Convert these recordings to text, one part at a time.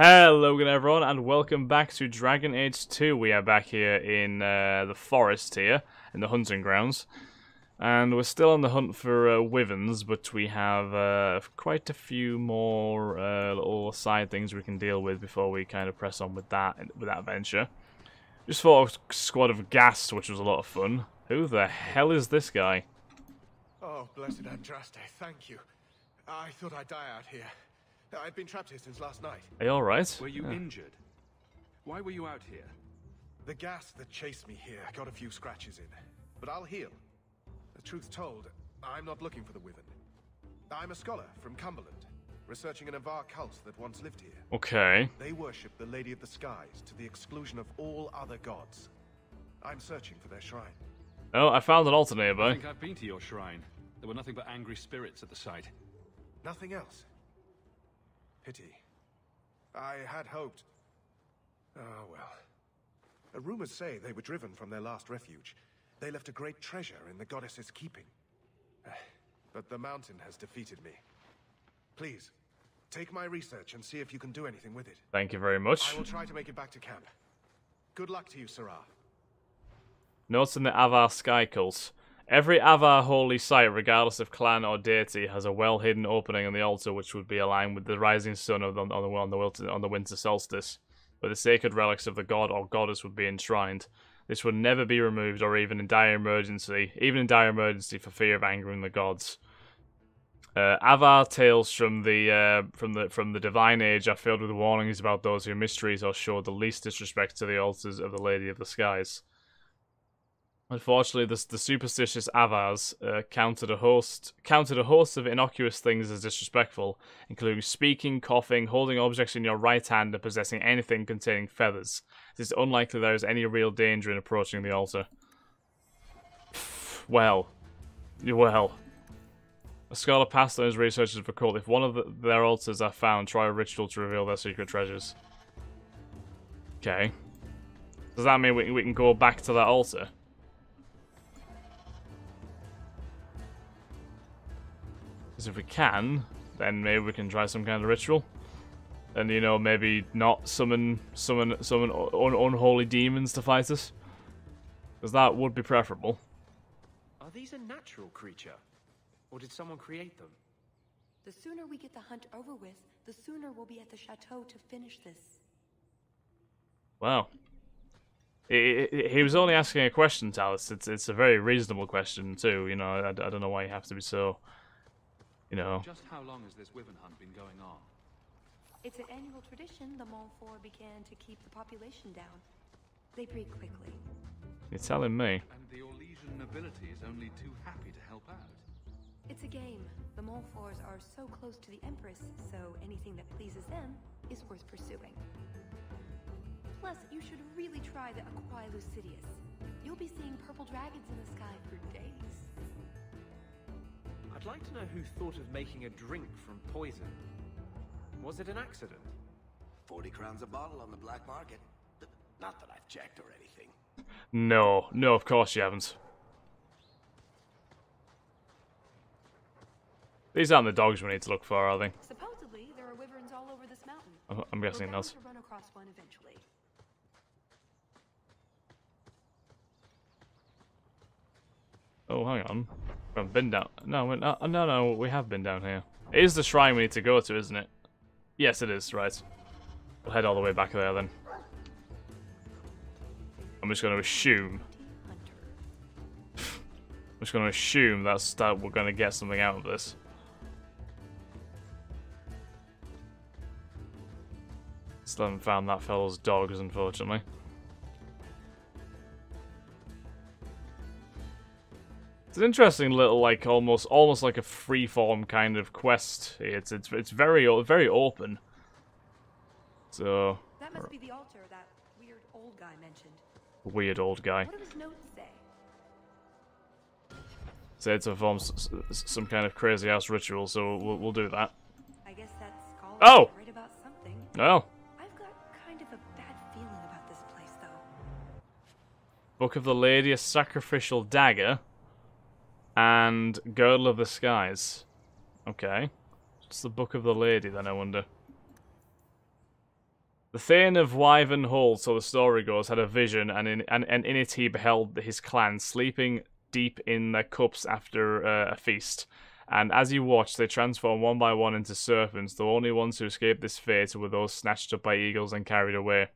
Hello again everyone and welcome back to Dragon Age 2. We are back here in uh, the forest here, in the hunting grounds. And we're still on the hunt for uh, wyverns, but we have uh, quite a few more uh, little side things we can deal with before we kind of press on with that with that venture. Just fought a squad of ghast, which was a lot of fun. Who the hell is this guy? Oh, blessed Andraste, thank you. I thought I'd die out here. I'd been trapped here since last night. Are you alright? Were you injured? Why were you out here? The ghast that chased me here got a few scratches in, but I'll heal. The truth told, I'm not looking for the Wyvern. I'm a scholar from Cumberland, researching an Avar cult that once lived here. Okay. They worship the Lady of the Skies to the exclusion of all other gods. I'm searching for their shrine. Oh, I found an altar I nearby. think I've been to your shrine. There were nothing but angry spirits at the site. Nothing else. Pity. I had hoped. Oh well. Uh, rumors say they were driven from their last refuge. They left a great treasure in the goddess's keeping. Uh, But the mountain has defeated me. Please, take my research and see if you can do anything with it. Thank you very much. I will try to make it back to camp. Good luck to you, Sarah. Notes in the Avar Sky Cult. Every Avar holy site, regardless of clan or deity, has a well-hidden opening on the altar which would be aligned with the rising sun on, the, on, the, on the winter solstice, where the sacred relics of the god or goddess would be enshrined. This would never be removed, or even in dire emergency, even in dire emergency for fear of angering the gods. Uh, Avar tales from the uh, from the from the divine age are filled with warnings about those who mistreat or show the least disrespect to the altars of the Lady of the Skies. Unfortunately, the, the superstitious Avars uh, counted a host counted a host of innocuous things as disrespectful, including speaking, coughing, holding objects in your right hand, and possessing anything containing feathers. It is unlikely there is any real danger in approaching the altar. Well, you well. A scholar passed on his researches the cult. If one of the, their altars are found, try a ritual to reveal their secret treasures. Okay. Does that mean we, we can go back to that altar? Because if we can, then maybe we can try some kind of ritual. And, you know, maybe not summon summon summon un unholy demons to fight us. Because that would be preferable. Are these a natural creature? Or did someone create them? The sooner we get the hunt over with, the sooner we'll be at the chateau to finish this. Wow. He, he- he was only asking a question, Tallis. It's it's a very reasonable question too. You know, I, I don't know why you have to be so, you know. Just how long has this wyvern hunt been going on? It's an annual tradition the Montfort began to keep the population down. They breed quickly. You're telling me. And the Orlesian nobility is only too happy to help out. It's a game. The Montforts are so close to the Empress, so anything that pleases them is worth pursuing. Plus, you should really try the Aquae Lucidius. You'll be seeing purple dragons in the sky for days. I'd like to know who thought of making a drink from poison. Was it an accident? 40 crowns a bottle on the black market. Not that I've checked or anything. No, no, of course you haven't. These aren't the dogs we need to look for, are they? Supposedly, there are wyverns all over this mountain. I'm- I'm guessing bound not. to run across one eventually. Oh, hang on. Haven't been down. No, we're not, no, no, we have been down here. It is the shrine we need to go to, isn't it? Yes, it is. Right. We'll head all the way back there then. I'm just going to assume. I'm just going to assume that's that we're going to get something out of this. Still haven't found that fellow's dogs, unfortunately. An interesting little, like almost, almost like a freeform kind of quest. It's it's it's very very open. So That must be the altar that weird old guy mentioned. weird old guy. What do his notes say? Said to perform s- s- some kind of crazy ass ritual, so we'll we'll do that. I guess that scholar Oh! right about something. Well, I've got kind of a bad feeling about this place, though. Book of the Lady, a sacrificial dagger, and Girdle of the Skies. Okay. It's the Book of the Lady then, I wonder? The Thane of Wyvern Hall, so the story goes, had a vision, and in and, and in it he beheld his clan sleeping deep in their cups after uh, a feast. And as he watched, they transformed one by one into serpents. The only ones who escaped this fate were those snatched up by eagles and carried away.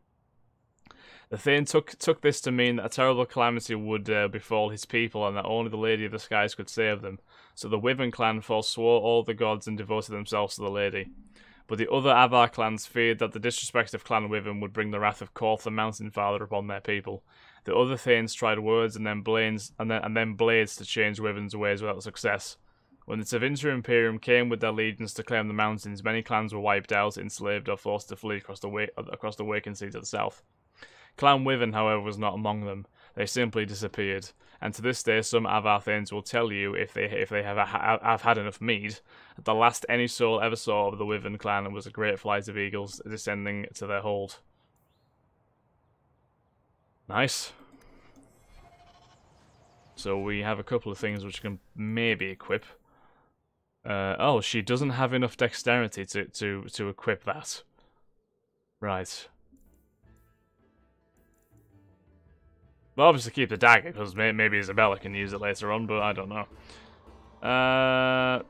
The Thane took took this to mean that a terrible calamity would uh, befall his people, and that only the Lady of the Skies could save them. So the Wyvern clan forswore all the gods and devoted themselves to the Lady. But the other Avar clans feared that the disrespect of Clan Wyvern would bring the wrath of Korth the Mountain Father upon their people. The other Thanes tried words and then blades and then and then blades to change Wyvern's ways without success. When the Tevinter Imperium came with their legions to claim the mountains, many clans were wiped out, enslaved, or forced to flee across the wa- across the Waken Sea to the south. Clan Wyvern, however, was not among them. They simply disappeared. And to this day, some Avar Thanes will tell you, if they if they have, have had enough mead, that the last any soul ever saw of the Wyvern clan was a great flight of eagles descending to their hold. Nice. So we have a couple of things which can maybe equip. Uh, oh, she doesn't have enough dexterity to, to, to equip that. Right. Well, obviously keep the dagger, because may maybe Isabela can use it later on, but I don't know. Uh...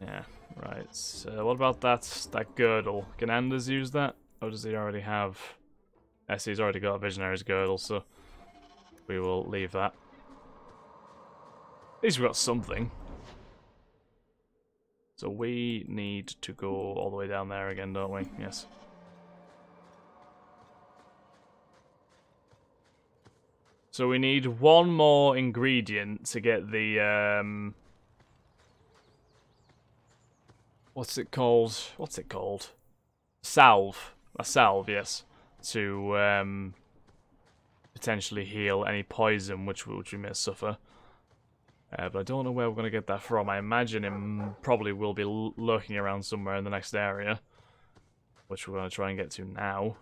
Yeah, right. So what about that, that girdle? Can Anders use that? Or does he already have... Yes, he's already got a Visionary's girdle, so we will leave that. At least we've got something. So we need to go all the way down there again, don't we? Yes. So we need one more ingredient to get the, um... What's it called? What's it called? Salve. A salve, yes. To, um... Potentially heal any poison which, which we may suffer. Uh, but I don't know where we're going to get that from. I imagine it probably will be lurking around somewhere in the next area. Which we're going to try and get to now.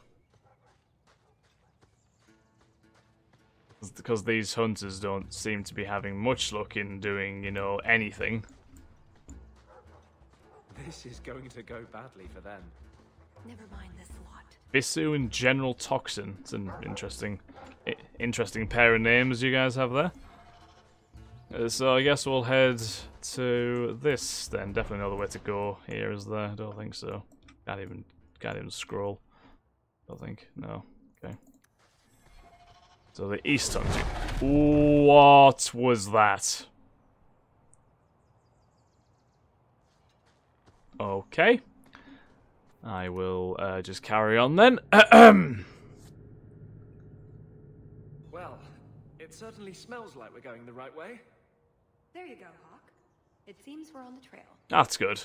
Because these hunters don't seem to be having much luck in doing, you know, anything. This is going to go badly for them. Never mind this lot. Bisu and General Toxin. It's an interesting, interesting pair of names you guys have there. Uh, so I guess we'll head to this then. Definitely another way to go here, is there? I don't think so. Can't even, can't even scroll. I think. No. Okay. So the east hunting. What was that? Okay. I will uh, just carry on then. well, it certainly smells like we're going the right way. There you go, Hawke. It seems we're on the trail. That's good.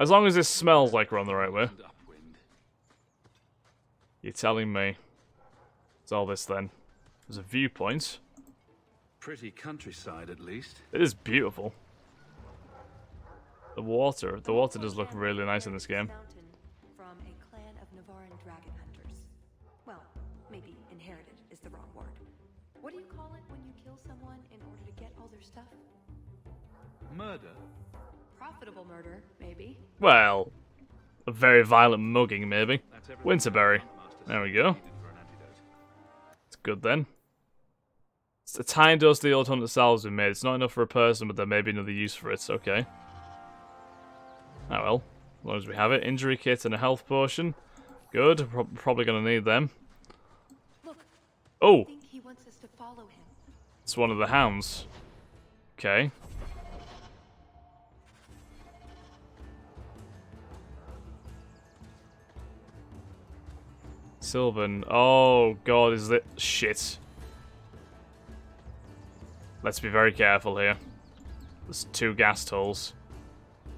As long as this smells like we're on the right way. You're telling me. It's all this then. There's a viewpoint. Pretty countryside, at least. It is beautiful. The water, the water does look really nice in this game. From a clan of Nevarran dragon hunters. Well, maybe inherited is the wrong word. What do you call it when you kill someone in order to get all their stuff? Murder. Profitable murder, maybe. Well, a very violent mugging, maybe. Winterberry. There we go. Good then. It's a tiny dose of the old hunter salves we made. It's not enough for a person, but there may be another use for it. Okay. Oh well. As long as we have it. Injury kit and a health potion. Good. Pro probably going to need them. Look, oh! he wants us to follow him. It's one of the hounds. Okay. Sylvan. Oh god, is that shit. Let's be very careful here. There's two gas holes.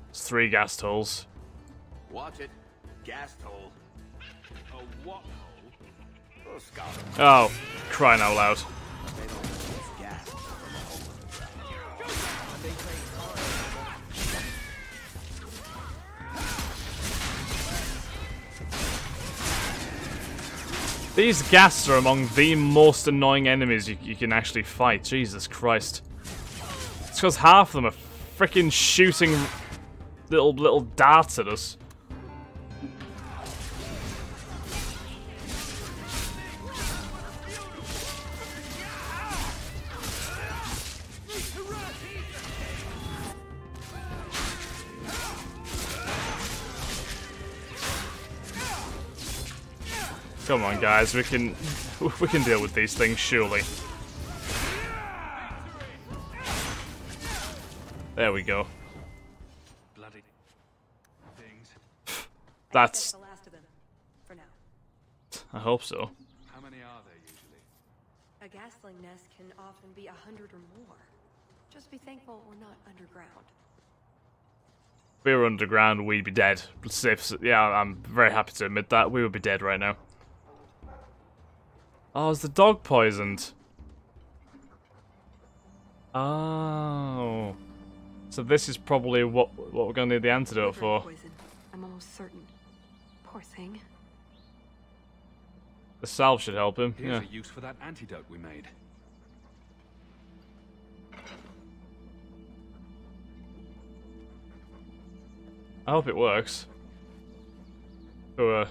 There's three gas holes. Watch it. Gas hole. A what hole? Oh. Oh, crying out loud. These ghasts are among the most annoying enemies you, you can actually fight. Jesus Christ. It's because half of them are freaking shooting little little darts at us. Come on, guys. We can we can deal with these things, surely. There we go. Bloody things. That's. the last of them. For now. I hope so. How many are there usually? A gasling nest can often be a hundred or more. Just be thankful we're not underground. If we were underground, we'd be dead. Safe. Yeah, I'm very happy to admit that we would be dead right now. Oh, is the dog poisoned? Oh. So this is probably what what we're gonna need the antidote for. Poison. I'm almost certain. Poor thing. The salve should help him. Here's Yeah. a use for that antidote we made. I hope it works. Uh,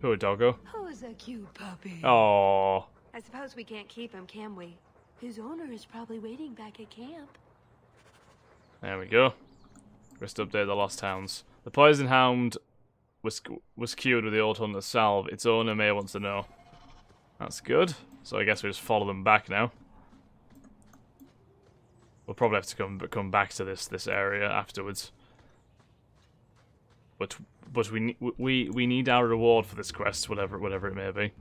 Poor, poor doggo. Who's a cute puppy? Oh, I suppose we can't keep him, can we? His owner is probably waiting back at camp. there we go. Rest update the lost hounds. The poison hound was was cured with the old hunter's salve. Its owner may want to know. That's good. So I guess we just follow them back now. We'll probably have to come come back to this this area afterwards. But but we we we need our reward for this quest, whatever whatever it may be.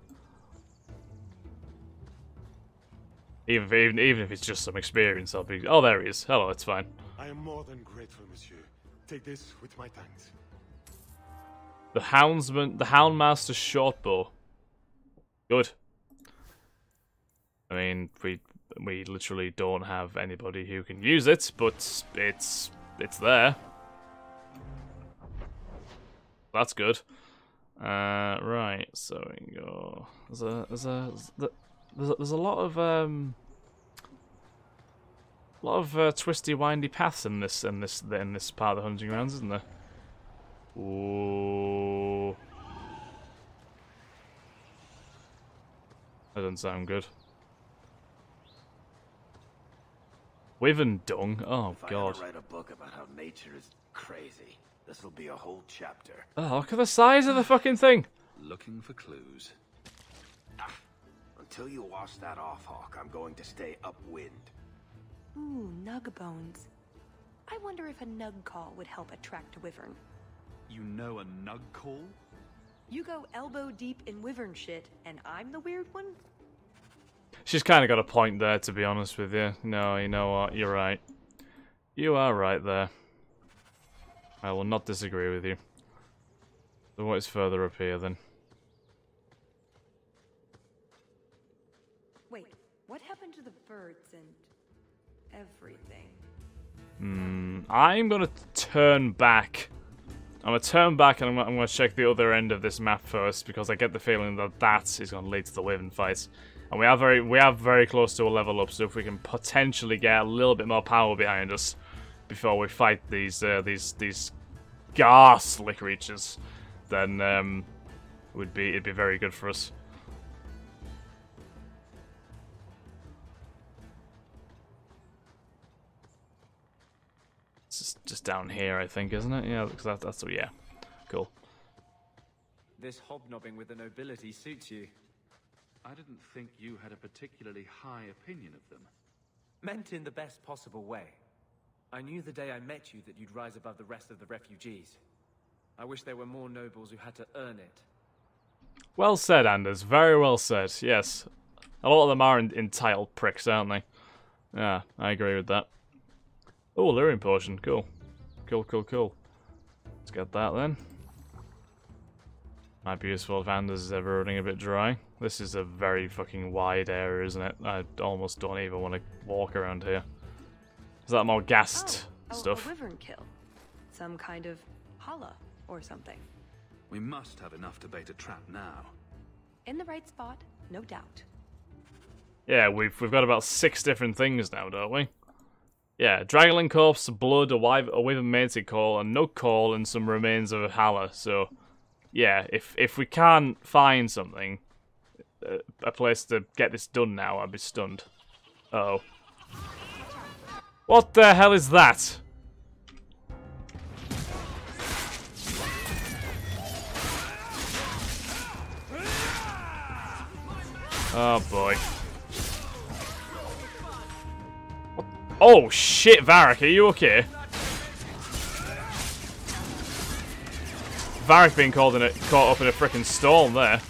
Even if, even even if it's just some experience, I'll be. Oh, there he is. Hello, it's fine. I am more than grateful, monsieur. Take this with my thanks. The houndsman, the houndmaster's shortbow. Good. I mean, we we literally don't have anybody who can use it, but it's it's there. That's good. Uh, right, so we can go. There's a there's a there's a, there's a lot of um. A lot of uh, twisty, windy paths in this in this in this part of the hunting grounds, isn't there? Ooh. That doesn't sound good. Wyvern dung? Oh If god. ever write a book about how nature is crazy, this will be a whole chapter. Oh, look at the size of the fucking thing! Looking for clues. Until you wash that off, Hawke, I'm going to stay upwind. Ooh, nug bones. I wonder if a nug call would help attract a wyvern. You know a nug call? You go elbow deep in wyvern shit, and I'm the weird one? She's kind of got a point there, to be honest with you. No, you know what? You're right. You are right there. I will not disagree with you. So what is further up here then? Wait, what happened to the birds and everything? Hmm. I'm gonna turn back. I'm gonna turn back and I'm, gonna- I'm gonna check the other end of this map first because I get the feeling that that is gonna lead to the Wyvern fight. And we are very we are very close to a level up, so if we can potentially get a little bit more power behind us before we fight these uh, these these ghastly creatures, then um, it would be it'd be very good for us. It's just, just down here, I think, isn't it? Yeah, because that, that's yeah, cool. This hobnobbing with the nobility suits you. I didn't think you had a particularly high opinion of them. Meant in the best possible way. I knew the day I met you that you'd rise above the rest of the refugees. I wish there were more nobles who had to earn it. Well said, Anders. Very well said. Yes, a lot of them are entitled pricks, aren't they? Yeah, I agree with that. Oh, lyrium potion. Cool. Cool, cool, cool. Let's get that then. Might be useful if Anders is ever running a bit dry. This is a very fucking wide area, isn't it? I almost don't even want to walk around here. Is that more gassed oh, stuff? a wyvern kill. Some kind of halla or something. We must have enough to bait a trap now. In the right spot, no doubt. Yeah, we've we've got about six different things now, don't we? Yeah, Dragling corpse, blood, a wife, a wyvern mated call, a nug call, and some remains of a halla. So, yeah, if if we can't find something, uh, a place to get this done now, I'd be stunned. Uh oh. What the hell is that? Oh boy. Oh shit, Varric, are you okay? Varric being caught in a caught up in a freaking storm there.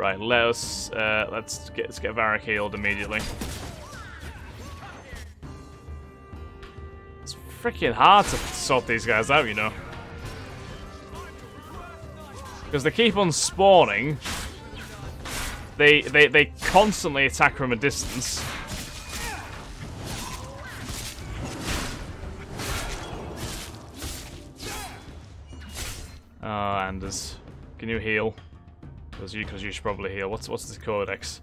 Right, let us uh, let's get let's get Varric healed immediately. It's freaking hard to sort these guys out, you know. Because they keep on spawning. They they they constantly attack from a distance. Oh, Anders. Can you heal? Because you, cause you should probably heal. What's what's the codex?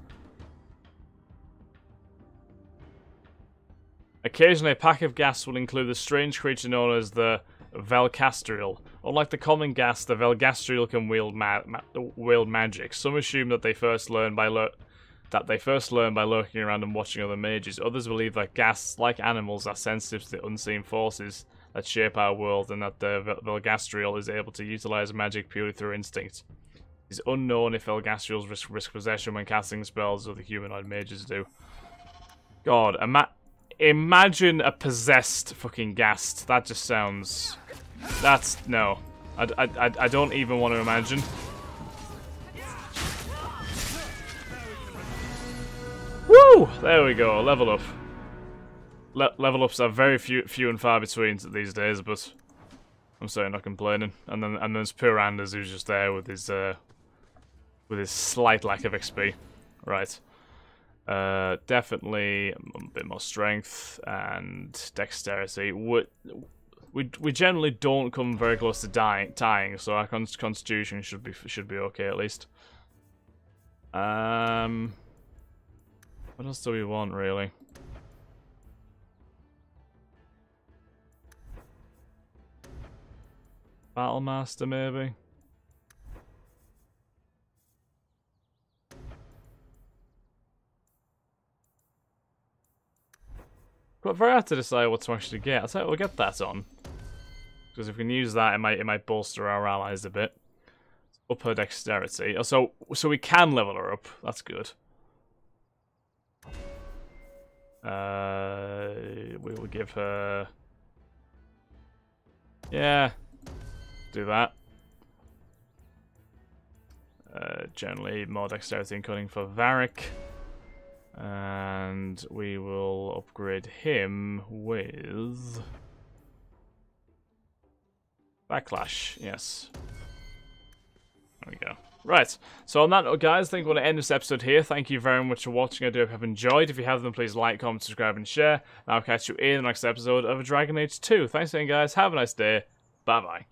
Occasionally, a pack of ghast will include the strange creature known as the Velgastriel. Unlike the common ghast, the Velgastriel can wield, ma ma wield magic. Some assume that they first learn by that they first learn by lurking around and watching other mages. Others believe that ghast, like animals, are sensitive to the unseen forces that shape our world, and that the Velgastriel is able to utilize magic purely through instinct. It's unknown if Velgastriels risk, risk possession when casting spells, or the humanoid mages do. God, ima imagine a possessed fucking ghast. That just sounds... That's... no. I, I, I don't even want to imagine. Woo! There we go, level up. Le level ups are very few few and far between these days, but I'm certainly not complaining. And then and there's poor Anders who's just there with his uh, with his slight lack of XP. Right. Uh, definitely a bit more strength and dexterity. We, we, we generally don't come very close to dying, so our constitution should be should be okay at least. Um, what else do we want really? Battlemaster maybe. But very hard to decide what to actually get. I'll we'll get that on. Because if we can use that, it might it might bolster our allies a bit. Up her dexterity. Oh, so so we can level her up. That's good. Uh, we will give her. Yeah, do that. Uh, generally, more dexterity and cunning for Varric. And we will upgrade him with... Backlash, yes. There we go. Right, so on that note, guys, I think we're going to end this episode here. Thank you very much for watching. I do hope you have enjoyed. If you have, then please like, comment, subscribe, and share. And I'll catch you in the next episode of Dragon Age 2. Thanks again, guys. Have a nice day. Bye-bye.